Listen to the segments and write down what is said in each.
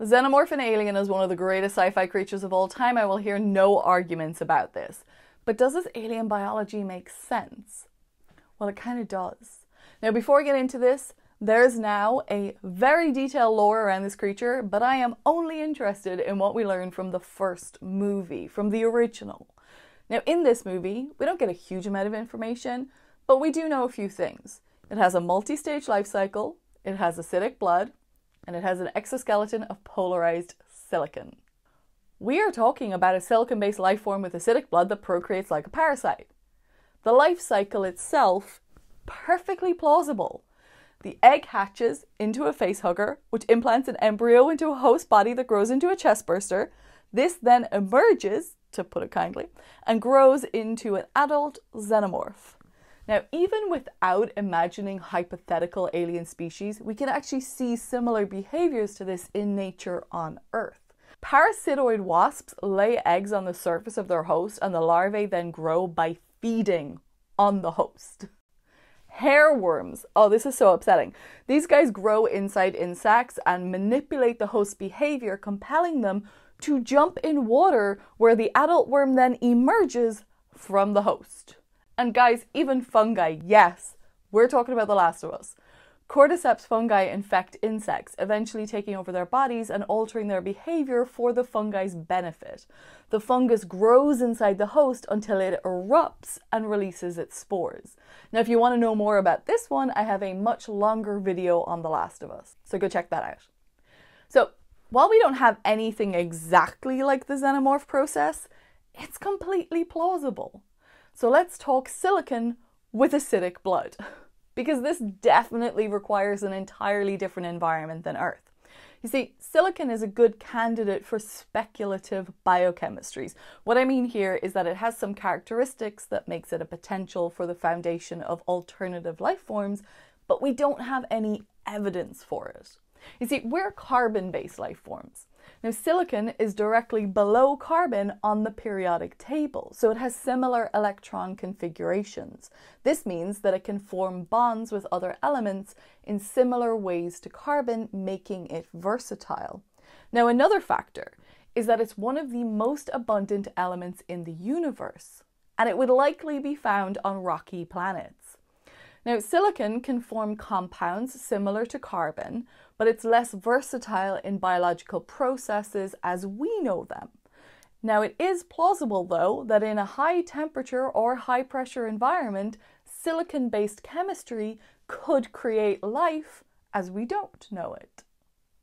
The xenomorph alien is one of the greatest sci fi creatures of all time. I will hear no arguments about this. But does this alien biology make sense? Well, it kind of does. Now, before we get into this, there's now a very detailed lore around this creature, but I am only interested in what we learned from the first movie, from the original. Now, in this movie, we don't get a huge amount of information, but we do know a few things. It has a multi stage life cycle, it has acidic blood, and it has an exoskeleton of polarized silicon. We are talking about a silicon based life form with acidic blood that procreates like a parasite. The life cycle itself, perfectly plausible. The egg hatches into a facehugger, which implants an embryo into a host body that grows into a chestburster. This then emerges, to put it kindly, and grows into an adult xenomorph. Now, even without imagining hypothetical alien species, we can actually see similar behaviors to this in nature on Earth. Parasitoid wasps lay eggs on the surface of their host, and the larvae then grow by feeding on the host. Hair worms. Oh, this is so upsetting. These guys grow inside insects and manipulate the host's behavior, compelling them to jump in water where the adult worm then emerges from the host. And guys, even fungi, yes, we're talking about The Last of Us. Cordyceps fungi infect insects, eventually taking over their bodies and altering their behavior for the fungi's benefit. The fungus grows inside the host until it erupts and releases its spores. Now, if you want to know more about this one, I have a much longer video on The Last of Us, so go check that out. So, while we don't have anything exactly like the xenomorph process, it's completely plausible. So let's talk silicon with acidic blood, because this definitely requires an entirely different environment than Earth. You see, silicon is a good candidate for speculative biochemistries. What I mean here is that it has some characteristics that makes it a potential for the foundation of alternative life forms, but we don't have any evidence for it. You see, we're carbon based life forms. Now, silicon is directly below carbon on the periodic table, so it has similar electron configurations. This means that it can form bonds with other elements in similar ways to carbon, making it versatile. Now, another factor is that it's one of the most abundant elements in the universe, and it would likely be found on rocky planets. Now, silicon can form compounds similar to carbon, but it's less versatile in biological processes as we know them. Now, it is plausible, though, that in a high temperature or high pressure environment, silicon based chemistry could create life as we don't know it.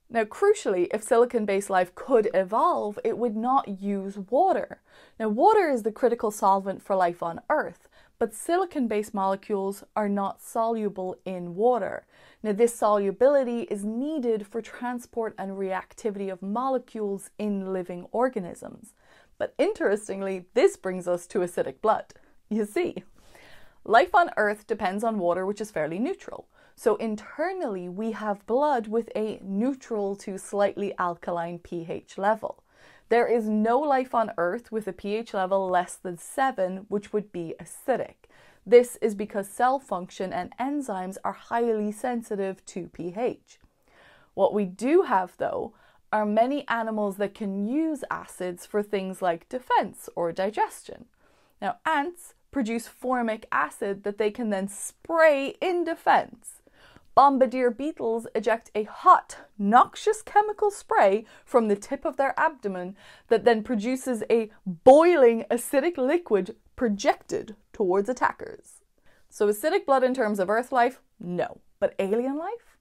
Now, crucially, if silicon based life could evolve, it would not use water. Now, water is the critical solvent for life on Earth, but silicon based molecules are not soluble in water. Now, this solubility is needed for transport and reactivity of molecules in living organisms. But interestingly, this brings us to acidic blood. You see, life on Earth depends on water, which is fairly neutral. So internally, we have blood with a neutral to slightly alkaline pH level. There is no life on Earth with a pH level less than 7, which would be acidic. This is because cell function and enzymes are highly sensitive to pH. What we do have, though, are many animals that can use acids for things like defense or digestion. Now, ants produce formic acid that they can then spray in defense. Bombardier beetles eject a hot, noxious chemical spray from the tip of their abdomen that then produces a boiling acidic liquid projected towards attackers. So, acidic blood in terms of Earth life? No. But alien life?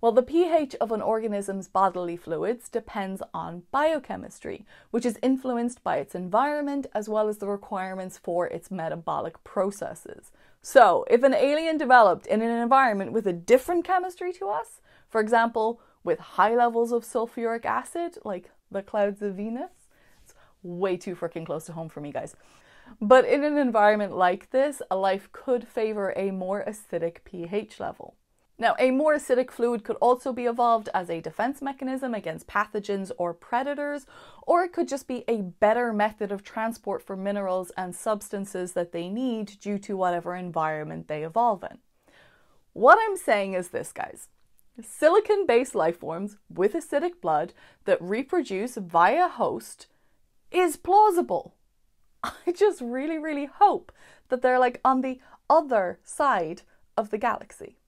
Well, the pH of an organism's bodily fluids depends on biochemistry, which is influenced by its environment as well as the requirements for its metabolic processes. So, if an alien developed in an environment with a different chemistry to us, for example, with high levels of sulfuric acid, like the clouds of Venus, it's way too freaking close to home for me, guys. But in an environment like this, a life could favor a more acidic pH level. Now, a more acidic fluid could also be evolved as a defense mechanism against pathogens or predators, or it could just be a better method of transport for minerals and substances that they need due to whatever environment they evolve in. What I'm saying is this, guys. silicon based life forms with acidic blood that reproduce via host is plausible. I just really, really hope that they're like on the other side of the galaxy.